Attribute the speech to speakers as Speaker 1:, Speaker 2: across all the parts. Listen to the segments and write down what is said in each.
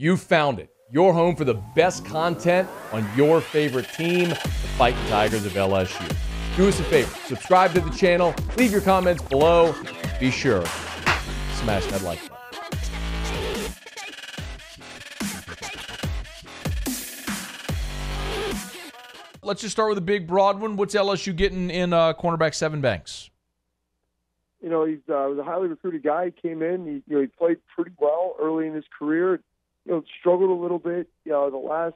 Speaker 1: You found it. Your home for the best content on your favorite team, the Fighting Tigers of LSU. Do us a favor, subscribe to the channel, leave your comments below. Be sure, smash that like button. Let's just start with a big broad one. What's LSU getting in uh, cornerback Sevyn Banks?
Speaker 2: You know, he's uh, was a highly recruited guy. He came in, he, you know, he played pretty well early in his career. You know, struggled a little bit. You know, the last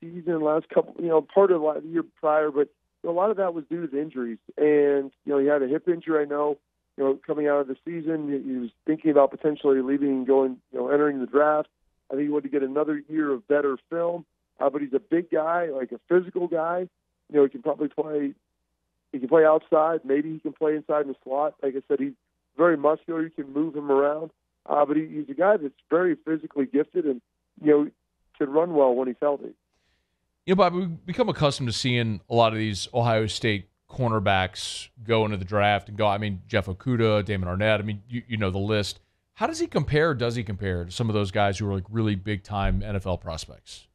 Speaker 2: season, last couple, you know, part of the year prior, but a lot of that was due to the injuries. And you know, he had a hip injury. I know. You know, coming out of the season, he was thinking about potentially leaving and going, you know, entering the draft. I think he wanted to get another year of better film. Uh, but he's a big guy, like a physical guy. You know, he can probably play. He can play outside. Maybe he can play inside in the slot. Like I said, he's very muscular. You can move him around. Uh, but he, he's a guy that's very physically gifted and you know can run well when he's healthy.
Speaker 1: You know, Bob, we've become accustomed to seeing a lot of these Ohio State cornerbacks go into the draft and go. I mean, Jeff Okudah, Damon Arnette. I mean, you, you know the list. How does he compare? Does he compare to some of those guys who are like really big time NFL prospects?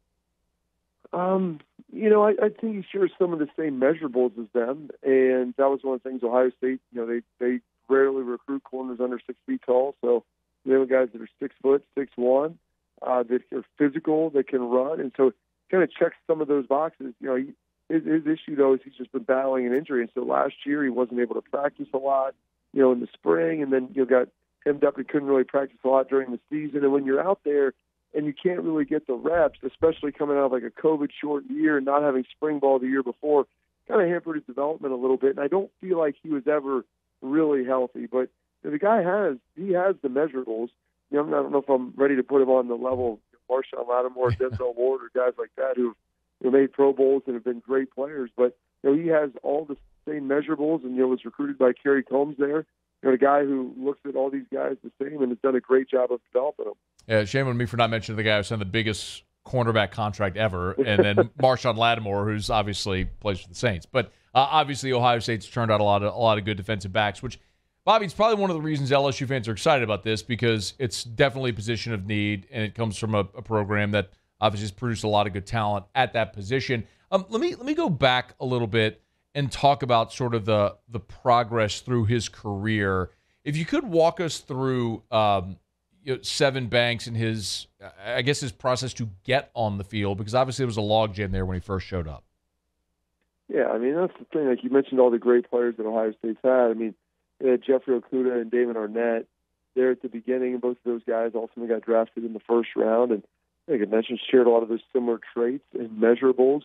Speaker 2: Um, you know, I, I think he shares some of the same measurables as them, and that was one of the things Ohio State. You know, they they rarely recruit corners under six feet tall, so they have guys that are six foot, six one, uh, that are physical, that can run, and so kind of checks some of those boxes. You know, he, his, his issue though is he's just been battling an injury, and so last year he wasn't able to practice a lot. You know, in the spring, and then you know, got hemmed up. He couldn't really practice a lot during the season, and when you're out there and you can't really get the reps, especially coming out of like a COVID short year and not having spring ball the year before, kind of hampered his development a little bit. And I don't feel like he was ever really healthy. But the guy has he has the measurables. You know, I don't know if I'm ready to put him on the level of Marshon Lattimore, Denzel Ward, or guys like that who who made Pro Bowls and have been great players. But you know, he has all the same measurables, and you know, was recruited by Kerry Coombs there you know, a guy who looks at all these guys the same and has done a great job of developing them.
Speaker 1: Yeah, shame on me for not mentioning the guy who signed the biggest cornerback contract ever, and then Marshon Lattimore, who's obviously plays for the Saints. But uh, obviously, Ohio State's turned out a lot of a lot of good defensive backs, which Bobby, it's probably one of the reasons LSU fans are excited about this because it's definitely a position of need, and it comes from a, a program that obviously has produced a lot of good talent at that position. Um, let me let me go back a little bit and talk about sort of the the progress through his career. If you could walk us through um, you know, Sevyn Banks and his, I guess his process to get on the field, because obviously there was a logjam there when he first showed up.
Speaker 2: Yeah, I mean that's the thing. Like you mentioned, all the great players that Ohio State's had. I mean, they had Jeffrey Okudah and Damon Arnette there at the beginning, and both of those guys ultimately got drafted in the first round. And like I mentioned, shared a lot of those similar traits and measurables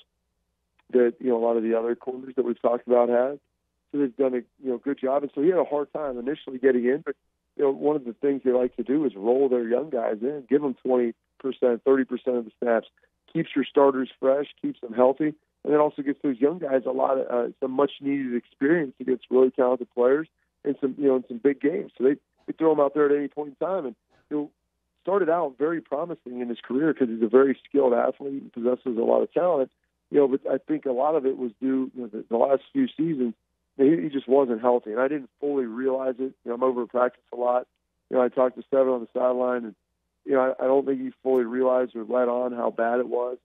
Speaker 2: that you know a lot of the other corners that we've talked about had. So they've done a you know good job, and so he had a hard time initially getting in. But you know one of the things they like to do is roll their young guys in, give them twenty percent, thirty percent of the snaps, keeps your starters fresh, keeps them healthy, and then also gets those young guys a lot of uh, some much needed experience against really talented players and some you know in some big games. So they, they throw him out there at any point in time, and know started out very promising in his career because he's a very skilled athlete, possesses a lot of talent you know, but I think a lot of it was due you know, the, the last few seasons. He, he just wasn't healthy, and I didn't fully realize it. You know, I'm over practice a lot. You know, I talked to Sevyn on the sideline, and you know, I, I don't think he fully realized or let on how bad it was.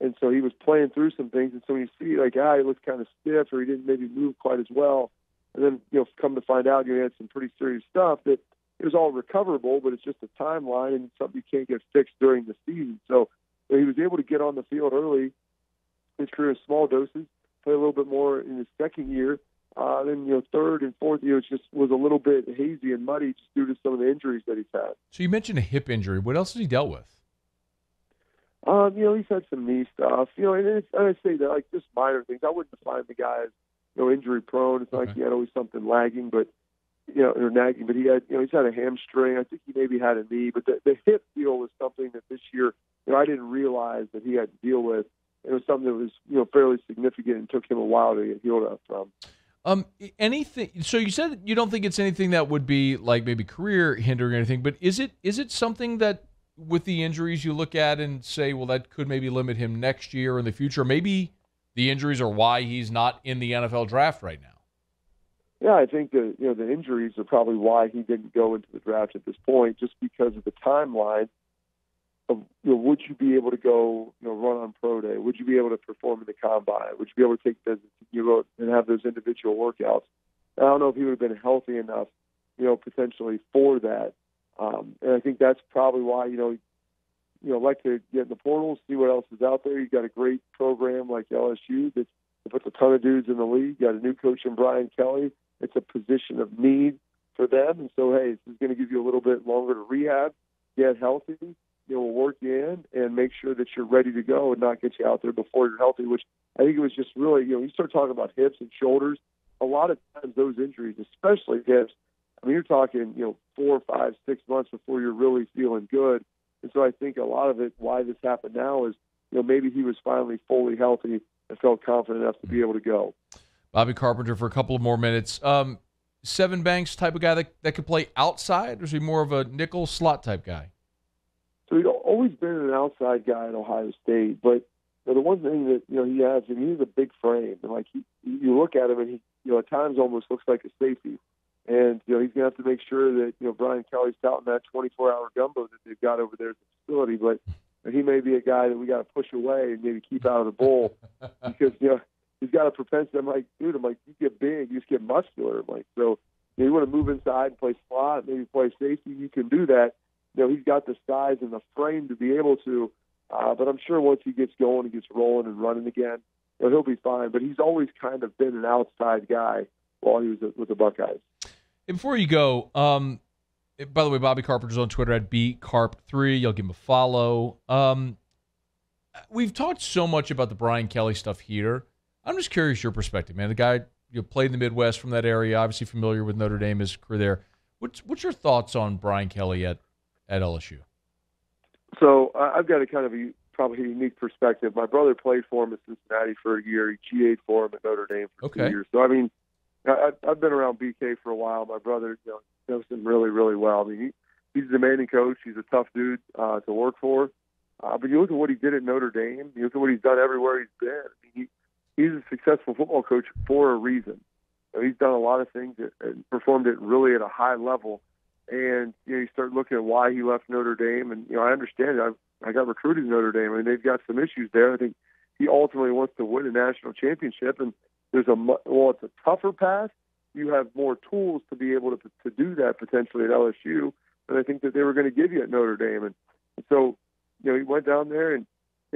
Speaker 2: And so he was playing through some things, and so when you see like, ah, he looks kind of stiff, or he didn't maybe move quite as well, and then you know, come to find out, you had some pretty serious stuff that it was all recoverable, but it's just a timeline and something you can't get fixed during the season. So you know, he was able to get on the field early his career in small doses, play a little bit more in his second year. Uh, then you know, third and fourth year just was a little bit hazy and muddy just due to some of the injuries that he's had.
Speaker 1: So you mentioned a hip injury. What else has he dealt with?
Speaker 2: Um, you know, he's had some knee stuff. You know, and, it's, and I say that like just minor things. I wouldn't define the guy as you know injury prone. It's not okay. like he had always something lagging, but you know, or nagging. But he had, you know, he's had a hamstring. I think he maybe had a knee, but the, the hip deal was something that this year, you know, I didn't realize that he had to deal with it was something that was you know fairly significant and took him a while to get healed up from.
Speaker 1: Um, anything? So you said you don't think it's anything that would be like maybe career hindering or anything, but is it is it something that with the injuries you look at and say, well, that could maybe limit him next year or in the future? Maybe the injuries are why he's not in the NFL draft right now.
Speaker 2: Yeah, I think that you know the injuries are probably why he didn't go into the draft at this point, just because of the timeline of you know, would you be able to go, you know, run on pro day? Would you be able to perform in the combine? Would you be able to take visits, you know, and have those individual workouts? I don't know if he would have been healthy enough, you know, potentially for that. Um, and I think that's probably why, you know, you know, like to get in the portal, see what else is out there. You've got a great program like LSU that puts a ton of dudes in the league. You got a new coach in Brian Kelly. It's a position of need for them. And so, hey, this is going to give you a little bit longer to rehab, get healthy. You know, work you in and make sure that you're ready to go and not get you out there before you're healthy, which I think it was just really, you know, you start talking about hips and shoulders, a lot of times those injuries, especially hips, I mean, you're talking, you know, four, five, six months before you're really feeling good. And so I think a lot of it, why this happened now is, you know, maybe he was finally fully healthy and felt confident enough to be able to go.
Speaker 1: Bobby Carpenter for a couple of more minutes. Um, Sevyn Banks type of guy that, that could play outside, or is he more of a nickel slot type guy?
Speaker 2: So he's always been an outside guy at Ohio State, but you know, the one thing that you know he has, and he's a big frame, and like he, you look at him, and he, you know, at times almost looks like a safety. And you know he's gonna have to make sure that you know Brian Kelly's touting that 24-hour gumbo that they've got over there at the facility, but he may be a guy that we got to push away and maybe keep out of the bowl because you know he's got a propensity. I'm like, dude, I'm like, you get big, you just get muscular. I'm like, so you, know, you want to move inside and play slot, maybe play safety, you can do that. You know, he's got the size and the frame to be able to. Uh, but I'm sure once he gets going, he gets rolling and running again, you know, he'll be fine. But he's always kind of been an outside guy while he was with the Buckeyes.
Speaker 1: Before you go, um, by the way, Bobby Carpenter's on Twitter at bcarp3. You'll give him a follow. Um, we've talked so much about the Brian Kelly stuff here. I'm just curious your perspective, man. The guy you played in the Midwest from that area, obviously familiar with Notre Dame, his career there. What's what's your thoughts on Brian Kelly at at LSU?
Speaker 2: So I've got a kind of a probably a unique perspective. My brother played for him at Cincinnati for a year. He GA'd for him at Notre Dame for
Speaker 1: okay.
Speaker 2: two years. So I mean, I, I've been around BK for a while. My brother you know, knows him really, really well. I mean, he, he's a demanding coach. He's a tough dude uh, to work for. Uh, but you look at what he did at Notre Dame. You look at what he's done everywhere he's been. I mean, he, he's a successful football coach for a reason. You know, he's done a lot of things and performed it really at a high level. And you know, you start looking at why he left Notre Dame, and you know, I understand. I I got recruited to Notre Dame, I and mean, they've got some issues there. I think he ultimately wants to win a national championship, and there's a well, it's a tougher path. You have more tools to be able to to do that potentially at LSU, and I think that they were going to give you at Notre Dame. And, so, you know, he went down there and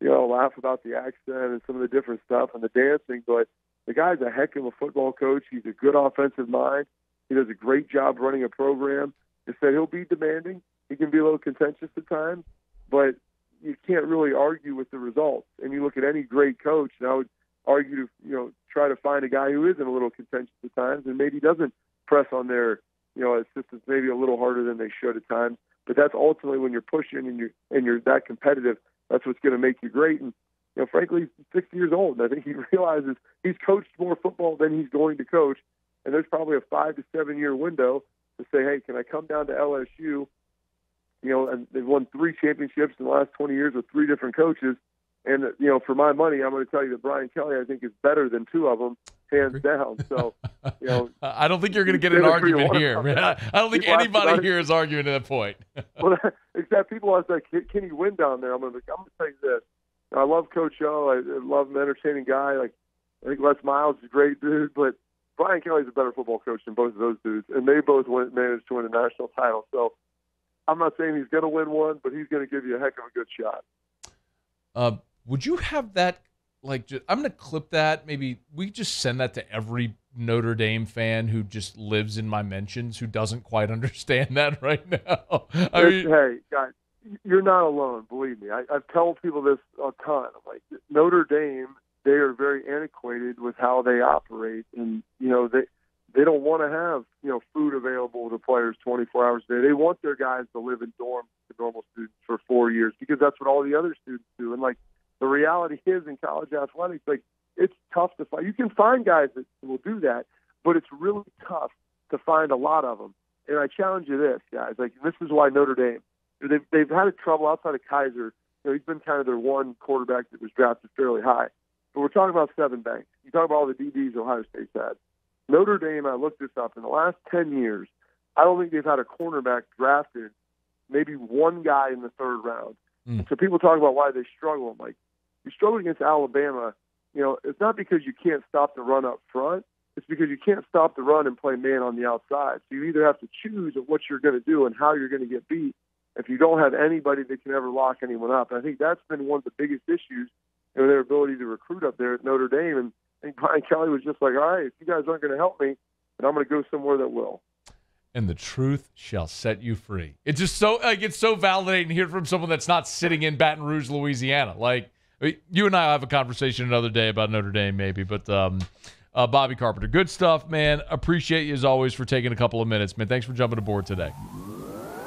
Speaker 2: you know, laugh about the accent and some of the different stuff and the dancing, but the guy's a heck of a football coach. He's a good offensive mind. He does a great job running a program. He said he'll be demanding. He can be a little contentious at times, but you can't really argue with the results. And you look at any great coach, and I would argue to you know try to find a guy who isn't a little contentious at times and maybe doesn't press on their you know assistants maybe a little harder than they should at times. But that's ultimately when you're pushing and you're and you're that competitive that's what's going to make you great. And you know, frankly, he's 60 years old, I think he realizes he's coached more football than he's going to coach. And there's probably a five to seven year window to say, hey, can I come down to LSU? You know, and they've won three championships in the last 20 years with three different coaches. And you know, for my money, I'm going to tell you that Brian Kelly, I think, is better than two of them, hands down. So, you know,
Speaker 1: I don't think you're going to get an argument here. I don't think anybody here is arguing to that point.
Speaker 2: well, except people ask like, can he win down there? I'm going to, I'm going to tell you this. I love Coach O. I, I love him, entertaining guy. Like, I think Les Miles is a great dude, but Brian Kelly's a better football coach than both of those dudes, and they both went, managed to win a national title. So, I'm not saying he's going to win one, but he's going to give you a heck of a good shot.
Speaker 1: Uh, would you have that? Like, just, I'm going to clip that. Maybe we just send that to every Notre Dame fan who just lives in my mentions who doesn't quite understand that right now. I
Speaker 2: mean, hey, guys, you're not alone. Believe me. I, I've told people this a ton. I'm like Notre Dame. They are very antiquated with how they operate, and you know they they don't want to have you know food available to players 24 hours a day. They want their guys to live in dorms to normal students for four years because that's what all the other students do. And like the reality is in college athletics, like it's tough to find. You can find guys that will do that, but it's really tough to find a lot of them. And I challenge you this, guys. Like this is why Notre Dame they've they've had a trouble outside of Kizer. You know, he's been kind of their one quarterback that was drafted fairly high. But we're talking about Sevyn Banks. You talk about all the DBs Ohio State's had. Notre Dame, I looked this up in the last ten years. I don't think they've had a cornerback drafted, maybe one guy in the third round. Mm. So people talk about why they struggle. I'm like, you struggle against Alabama. You know, it's not because you can't stop the run up front. It's because you can't stop the run and play man on the outside. So you either have to choose what you're going to do and how you're going to get beat. If you don't have anybody that can ever lock anyone up, and I think that's been one of the biggest issues in their ability to recruit up there at Notre Dame. And I think Brian Kelly was just like, all right, if you guys aren't going to help me, then I'm going to go somewhere that will
Speaker 1: and the truth shall set you free. It's just so like it's so validating to hear from someone that's not sitting in Baton Rouge, Louisiana. Like you and I will have a conversation another day about Notre Dame, maybe. But um, uh, Bobby Carpenter, good stuff, man. Appreciate you as always for taking a couple of minutes, man. Thanks for jumping aboard today.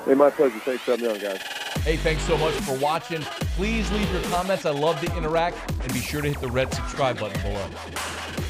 Speaker 2: Hey, my pleasure. Thanks for having me on, guys.
Speaker 1: Hey, thanks so much for watching. Please leave your comments. I love to interact, and be sure to hit the red subscribe button below.